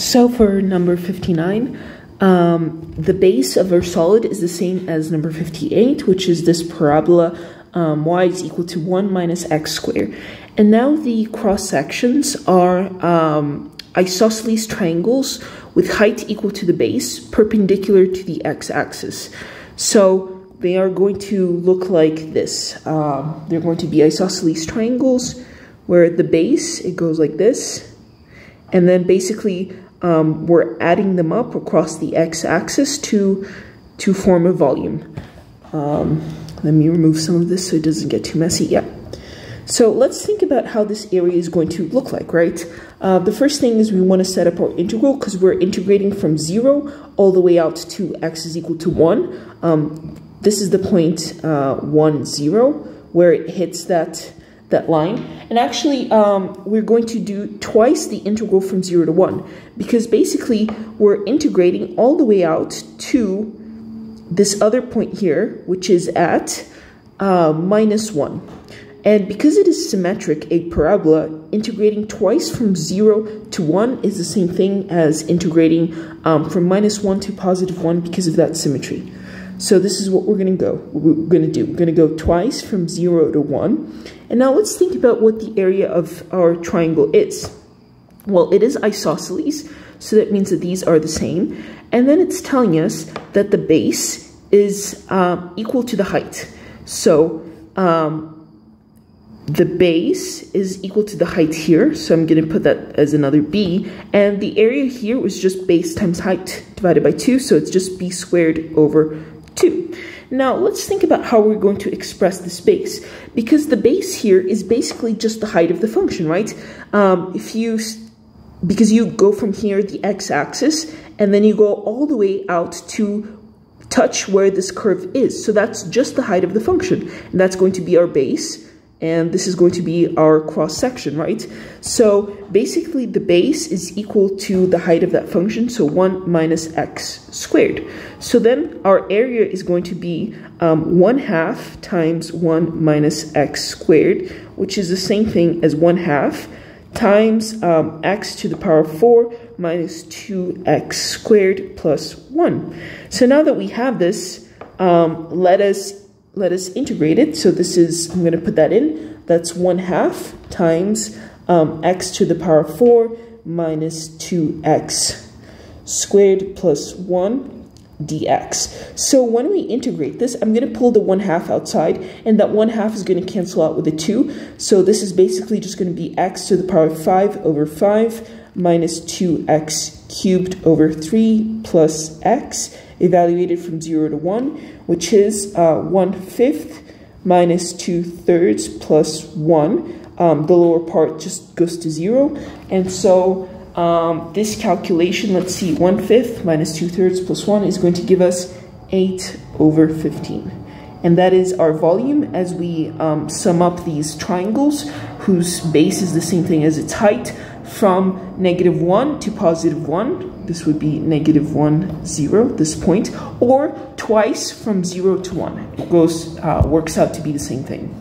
So for number 59, um, the base of our solid is the same as number 58, which is this parabola um, y is equal to 1 minus x squared. And now the cross sections are um, isosceles triangles with height equal to the base, perpendicular to the x-axis. So they are going to look like this. Um, they're going to be isosceles triangles where the base, it goes like this, and then basically um, we're adding them up across the x-axis to, to form a volume. Um, let me remove some of this so it doesn't get too messy. Yeah. So let's think about how this area is going to look like, right? Uh, the first thing is we want to set up our integral because we're integrating from 0 all the way out to x is equal to 1. Um, this is the point uh, 1, 0, where it hits that that line. And actually, um, we're going to do twice the integral from 0 to 1, because basically we're integrating all the way out to this other point here, which is at uh, minus 1. And because it is symmetric, a parabola, integrating twice from 0 to 1 is the same thing as integrating um, from minus 1 to positive 1 because of that symmetry. So this is what we're going to go. We're going to do. We're going to go twice from 0 to 1. And now let's think about what the area of our triangle is. Well, it is isosceles, so that means that these are the same. And then it's telling us that the base is um, equal to the height. So um, the base is equal to the height here, so I'm going to put that as another b, and the area here was just base times height divided by 2, so it's just b squared over 2. Now, let's think about how we're going to express this base, because the base here is basically just the height of the function, right? Um, if you, because you go from here, the x-axis, and then you go all the way out to touch where this curve is. So that's just the height of the function, and that's going to be our base and this is going to be our cross section, right? So basically the base is equal to the height of that function, so 1 minus x squared. So then our area is going to be um, 1 half times 1 minus x squared, which is the same thing as 1 half times um, x to the power of 4 minus 2x squared plus 1. So now that we have this, um, let us let us integrate it. So this is, I'm going to put that in. That's 1 half times um, x to the power of 4 minus 2x squared plus 1 dx. So when we integrate this, I'm going to pull the 1 half outside, and that 1 half is going to cancel out with a 2. So this is basically just going to be x to the power of 5 over 5 minus 2x cubed over 3 plus x evaluated from 0 to 1, which is uh, 1 fifth minus 2 thirds plus 1. Um, the lower part just goes to 0. And so um, this calculation, let's see, 1 fifth minus 2 thirds plus 1 is going to give us 8 over 15. And that is our volume as we um, sum up these triangles whose base is the same thing as its height from negative 1 to positive 1. This would be negative 1, 0, this point. Or twice from 0 to 1. It goes, uh, works out to be the same thing.